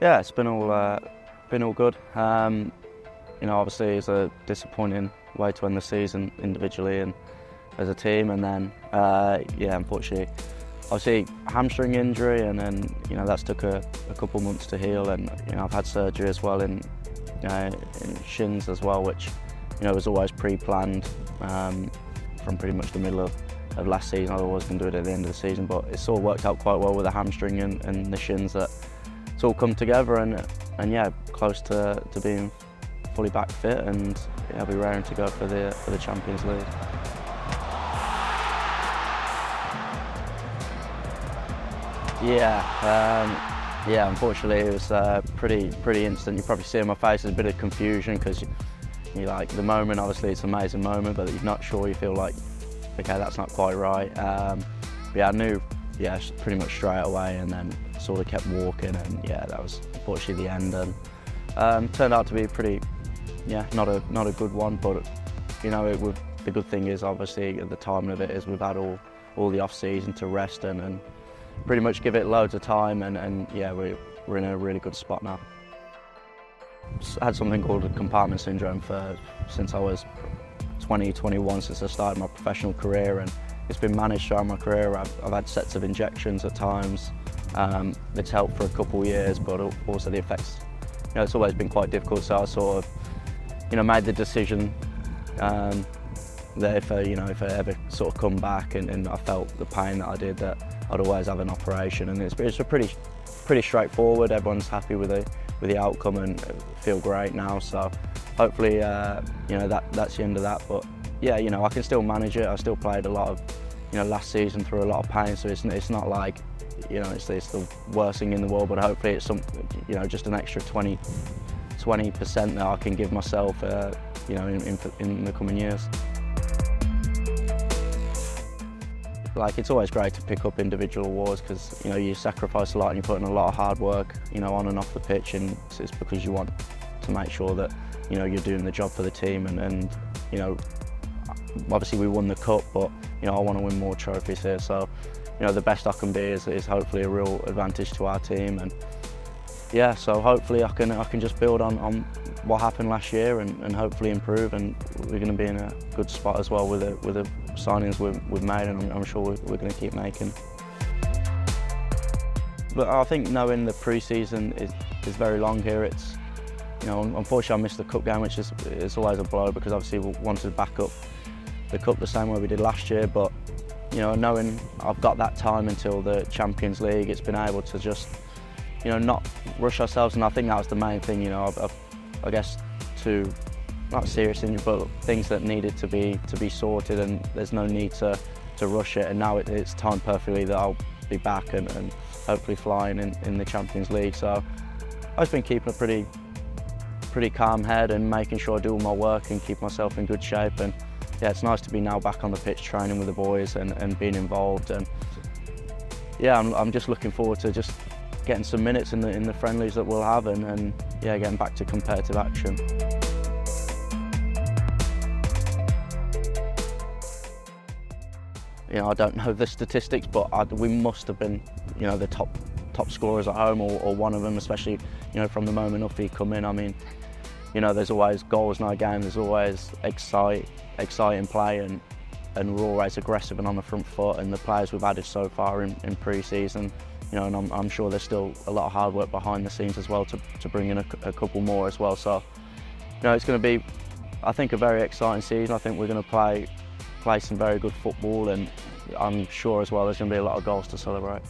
Yeah, it's been all uh, been all good. Um, you know, obviously it's a disappointing way to end the season individually and as a team, and then uh, yeah, unfortunately, obviously hamstring injury, and then you know that's took a, a couple months to heal, and you know I've had surgery as well in, uh, in shins as well, which you know was always pre-planned um, from pretty much the middle of, of last season. I was going to do it at the end of the season, but it's all worked out quite well with the hamstring and, and the shins that it's all come together, and and yeah, close to, to being fully back fit, and yeah, I'll be raring to go for the for the Champions League. Yeah, um, yeah. Unfortunately, it was uh, pretty pretty instant. You probably see in my face there's a bit of confusion because you, you like the moment. Obviously, it's an amazing moment, but you're not sure. You feel like, okay, that's not quite right. Um, yeah, I knew, yeah, pretty much straight away, and then sort of kept walking, and yeah, that was unfortunately the end, and um, turned out to be pretty, yeah, not a not a good one, but you know, it. The good thing is, obviously, at the time of it is we've had all all the off season to rest and. and pretty much give it loads of time and, and yeah, we're, we're in a really good spot now. I had something called compartment syndrome for since I was 20, 21, since I started my professional career and it's been managed throughout my career. I've, I've had sets of injections at times. Um, it's helped for a couple of years, but also the effects, you know, it's always been quite difficult. So I sort of, you know, made the decision um, that if I, you know, if I ever sort of come back and, and I felt the pain that I did, that I'd always have an operation. And it's, it's a pretty, pretty straightforward. Everyone's happy with the with the outcome and feel great now. So hopefully, uh, you know, that that's the end of that. But yeah, you know, I can still manage it. I still played a lot of, you know, last season through a lot of pain. So it's it's not like, you know, it's, it's the worst thing in the world. But hopefully, it's some, you know, just an extra 20, 20 percent that I can give myself, uh, you know, in, in, in the coming years. Like it's always great to pick up individual awards because you know you sacrifice a lot and you put in a lot of hard work, you know, on and off the pitch, and it's because you want to make sure that you know you're doing the job for the team, and, and you know, obviously we won the cup, but you know I want to win more trophies here, so you know the best I can be is, is hopefully a real advantage to our team, and yeah, so hopefully I can I can just build on, on what happened last year and, and hopefully improve. And we're going to be in a good spot as well with the, with the signings we've, we've made and I'm, I'm sure we're, we're, going to keep making. But I think knowing the pre-season is, is very long here, it's, you know, unfortunately I missed the cup game, which is it's always a blow because obviously we wanted to back up the cup the same way we did last year, but you know, knowing I've got that time until the Champions League, it's been able to just, you know, not rush ourselves, and I think that was the main thing. You know, I've, I've I guess, to not serious injury, but things that needed to be to be sorted, and there's no need to to rush it. And now it, it's timed perfectly that I'll be back and, and hopefully flying in, in the Champions League. So I've been keeping a pretty pretty calm head and making sure I do all my work and keep myself in good shape. And yeah, it's nice to be now back on the pitch training with the boys and, and being involved. And yeah, I'm, I'm just looking forward to just getting some minutes in the in the friendlies that we'll have and, and yeah, getting back to competitive action. You know, I don't know the statistics, but I, we must have been, you know, the top top scorers at home, or, or one of them, especially, you know, from the moment Uffy come in. I mean, you know, there's always goals in our game. There's always excite, exciting play, and and we're always aggressive and on the front foot. And the players we've added so far in, in pre-season, you know, and I'm, I'm, sure there's still a lot of hard work behind the scenes as well to, to bring in a, a couple more as well. So, you know, it's going to be, I think, a very exciting season. I think we're going to play play some very good football, and I'm sure as well there's going to be a lot of goals to celebrate.